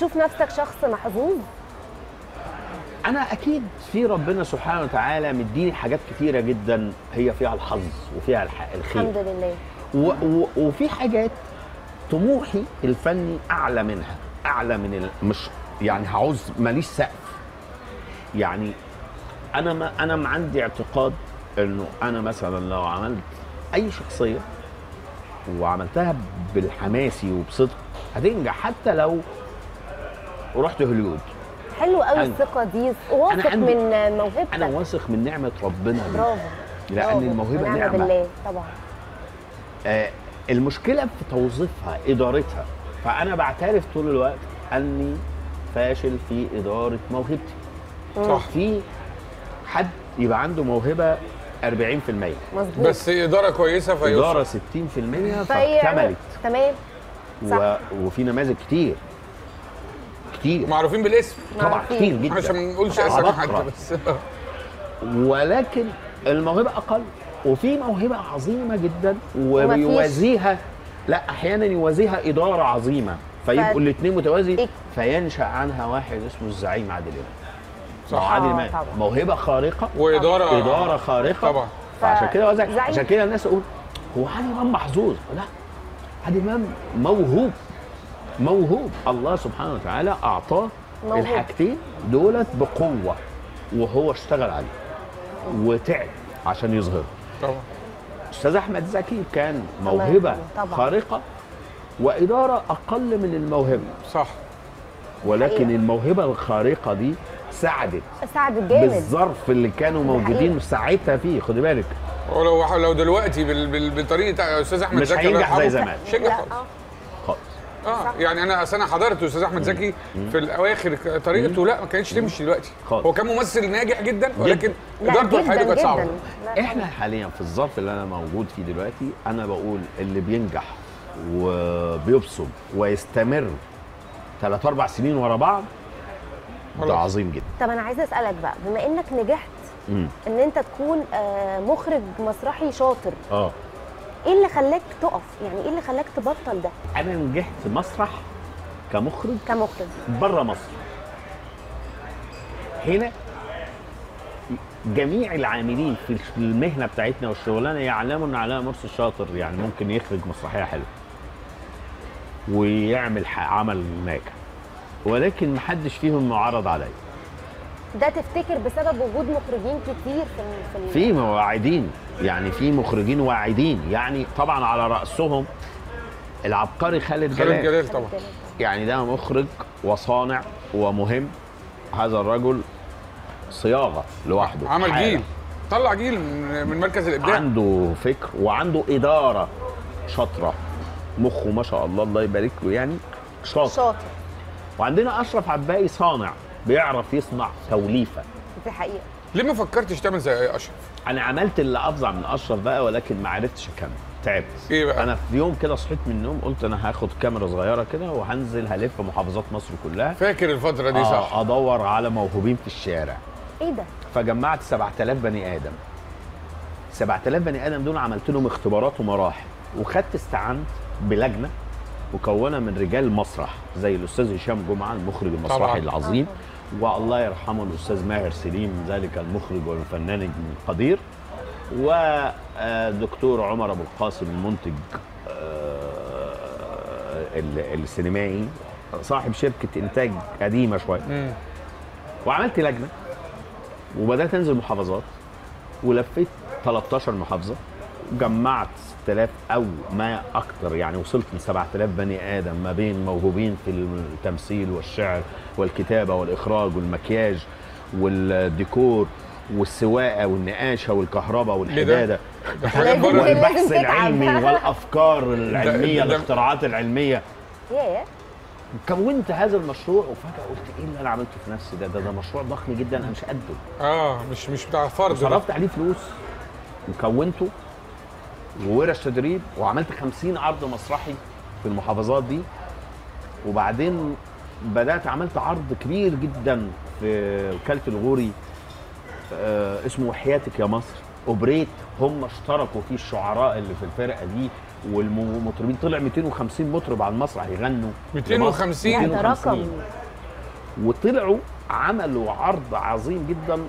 بتشوف نفسك شخص محظوظ؟ أنا أكيد في ربنا سبحانه وتعالى مديني حاجات كتيرة جدا هي فيها الحظ وفيها الخير. الحمد لله. و و وفي حاجات طموحي الفني أعلى منها أعلى من ال... مش يعني هعوز ماليش سقف. يعني أنا ما أنا ما عندي اعتقاد إنه أنا مثلا لو عملت أي شخصية وعملتها بالحماسي وبصدق هتنجح حتى لو رحت هوليوود حلو قوي الثقة دي. واثق من موهبتك. أنا واثق من نعمة ربنا. برافو. لأن. الموهبة نعمة بالله. طبعا. آه، المشكلة في توظيفها إدارتها. فأنا بعترف طول الوقت أني فاشل في إدارة موهبتي. صح. في حد يبقى عنده موهبة 40% مظبوط. بس إدارة كويسة فيوصل إدارة 60% فهي فاكتملت. تمام. صح. و... وفي نماذج كتير. كتير معروفين بالاسم طبعا. كتير جدا عشان ما نقولش. اسامي. حتى بس ولكن الموهبة أقل وفي موهبة عظيمة جدا. ويوازيها لا أحيانا يوازيها إدارة عظيمة فيبقوا ف- الاثنين متوازي؟ فينشأ عنها واحد اسمه الزعيم عادل إمام صح. عادل آه، إمام. موهبة خارقة واداره إدارة خارقة طبعا فعشان كده. عشان كده الناس تقول هو عادل إمام محظوظ لا عادل إمام موهوب موهوب. الله سبحانه وتعالى أعطاه موهوب. الحاجتين دولت بقوة وهو اشتغل عليه وتعب عشان يظهر طبعا. أستاذ أحمد زكي كان موهبة طبعا. خارقة وإدارة أقل من الموهبة. صح. ولكن حقيقة. الموهبة الخارقة دي ساعدت سعد جامد. بالظرف اللي كانوا موجودين. ساعتها فيه خدي بالك. ولو لو دلوقتي بال... بال... بطريقه أستاذ أحمد مش زكي الله هينجح زي زمان. مش هينجح لا خالص. آه. خالص آه. يعني أنا أصل أنا حضرت أستاذ أحمد زكي في الأواخر طريقته لا ما كانتش تمشي دلوقتي. خالص. هو كان ممثل ناجح جدا ولكن إدارته جدا الحقيقيه كانت جدا. صعبة. إحنا حاليا في الظرف اللي أنا موجود فيه دلوقتي أنا بقول اللي بينجح وبيبصم ويستمر ثلاث أربع سنين ورا بعض ده. عظيم جدا. طب أنا عايزة أسألك بقى بما إنك نجحت مم. إن أنت تكون آه، مخرج مسرحي شاطر آه. إيه اللي خلاك تقف؟ يعني إيه اللي خلاك تبطل ده؟ أنا نجحت مسرح كمخرج كمخرج. بره مصر. هنا جميع العاملين في المهنة بتاعتنا والشغلانة يعلموا ان علاء مرسي شاطر يعني ممكن يخرج مسرحية حلوة ويعمل عمل ناجح ولكن محدش فيهم معرض عليا. ده تفتكر بسبب وجود مخرجين كتير في في في مواعيدين يعني في مخرجين واعدين يعني طبعا على رأسهم العبقري خالد خالد جلال جلال طبعا. يعني ده مخرج وصانع ومهم. هذا الرجل صياغة لوحده عمل حالة. جيل. طلع جيل من, من مركز الإبداع. عنده فكر وعنده إدارة شاطرة. مخه ما شاء الله الله يبارك له يعني شاطر. شاطر. وعندنا أشرف عباقي صانع بيعرف يصنع توليفة. دي حقيقة. ليه ما فكرتش تعمل زي أشرف؟ أنا عملت اللي أفظع من أشرف بقى ولكن ما عرفتش أكمل. تعبت. إيه بقى؟ أنا في يوم كده صحيت من النوم قلت أنا هاخد كاميرا صغيرة كده وهنزل هلف محافظات مصر كلها. فاكر الفترة دي صح؟ آه أدور على موهوبين في الشارع. إيه ده؟ فجمعت 7000 بني آدم. 7000 بني آدم دول عملت لهم اختبارات ومراحل وخدت استعنت بلجنة مكونة من رجال مسرح زي الأستاذ هشام جمعة المخرج المسرحي طبعاً. والله يرحمه الأستاذ ماهر سليم ذلك المخرج والفنان القدير ودكتور عمر أبو القاسم المنتج آه، ال- السينمائي صاحب شركة إنتاج قديمة شوية مم. وعملت لجنة وبدأت أنزل محافظات ولفيت 13 محافظة جمعت 6000 أو ما أكتر يعني وصلت ل 7000 بني آدم ما بين موهوبين في التمثيل والشعر والكتابة والإخراج والمكياج والديكور والسواقة والنقاشة والكهرباء والحداده ده حاجات لازم بره كده. والبحث. العلمي والأفكار العلمية الاختراعات العلمية ياه كونت هذا المشروع وفجأة قلت إيه اللي أنا عملته في نفسي ده ده, ده مشروع ضخم جدا أنا مش قده آه مش مش بتاع فرد. صرفت عليه فلوس وكونته وورش تدريب وعملت 50 عرض مسرحي في المحافظات دي. وبعدين بدأت عملت عرض كبير جدا في وكالة الغوري آه اسمه وحياتك يا مصر. أوبريت هم اشتركوا فيه الشعراء اللي في الفرقة دي والمطربين. طلع 250 مطرب على المسرح يغنوا. 250 لا ده 250. رقم وطلعوا عملوا عرض عظيم جدا.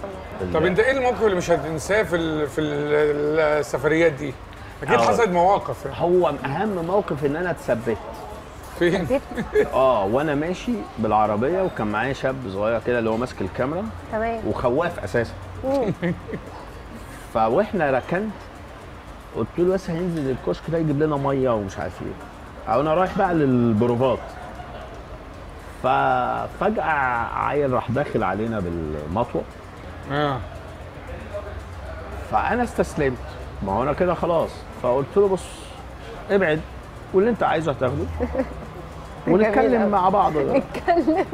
طب انت إيه الموقف اللي مش هتنساه في ال- في ال- السفريات دي؟ أكيد. حصلت مواقف يعني. هو أهم موقف إن أنا اتثبت. فين؟ آه وأنا ماشي بالعربية وكان معايا شاب صغير كده اللي هو ماسك الكاميرا. تمام. وخواف أساسا. فوإحنا ركنت قلت له بس هينزل الكشك ده يجيب لنا مية ومش عارف إيه. أنا رايح بقى للبروفات. ففجأة عيل راح داخل علينا بالمطوة. آه. فأنا استسلمت. ما هو أنا كده خلاص. فقلت له بص ابعد واللي انت عايزه هتاخده. ونتكلم. مع بعض نتكلم.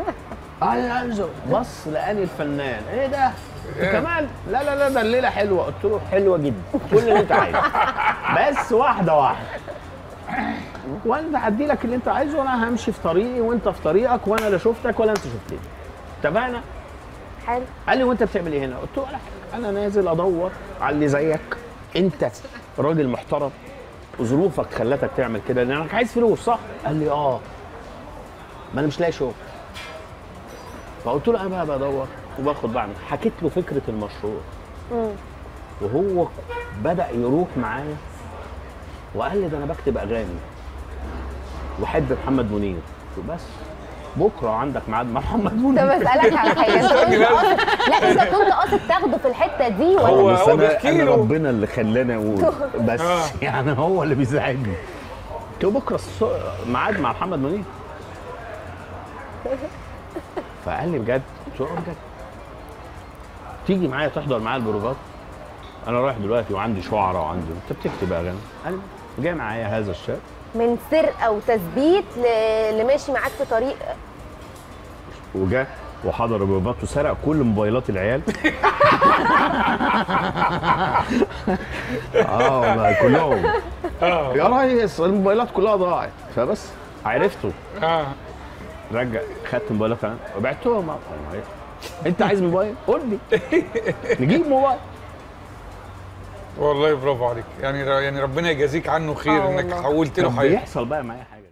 أنا انزل بص لقاني الفنان. إيه ده؟ انت إيه؟ كمان؟ لا لا لا ده الليلة حلوة. قلت له حلوة جدا. كل اللي انت عايزه. بس واحدة واحدة. وأنا هدي لك اللي انت عايزه وأنا همشي في طريقي وأنت في طريقك وأنا لا شفتك ولا انت شفتني. اتفقنا؟ حلو. قال لي وأنت بتعمل إيه هنا؟ قلت له أنا نازل أدور على اللي زيك. أنت راجل محترم وظروفك خلتك تعمل كده لأنك عايز فلوس صح؟ قال لي آه. ما أنا مش لاقي شغل. فقلت له أنا بقى بدور وباخد بعمل. حكيت له فكرة المشروع. مم. وهو بدأ يروح معايا وقال لي ده أنا بكتب أغاني. واحب محمد منير. قلت له بس بكرة عندك ميعاد مع محمد منير. طب أسألك على حاجة. أنت كنت قاصد لا أنت كنت قاصد تاخده في الحتة دي ولا هو- بس هو أنا له. ربنا اللي خلاني أقول. بس آه. يعني هو اللي بيساعدني قلت له بكرة الص- ميعاد مع محمد منير. فقال لي بجد قلت له آه بجد. تيجي معايا تحضر معايا البروفات أنا رايح دلوقتي وعندي شعراء وعندي أنت بتكتب اغاني قال لي جاي معايا هذا الشاب. من سرقة وتثبيت ل- اللي ماشي معاك في طريق وجا وحضر البروفات وسرق كل موبايلات العيال. آه والله كلهم. آه. يا ريس الموبايلات كلها ضاعت. فبس عرفته. آه. رجع خدت موبايلات أنا وبعتهم. والله. انت عايز موبايل؟ قول لي. نجيب موبايل. والله برافو عليك. يعني يعني ربنا يجازيك عنه خير آه إنك. حولت له حياته بيحصل بقى معايا حاجة.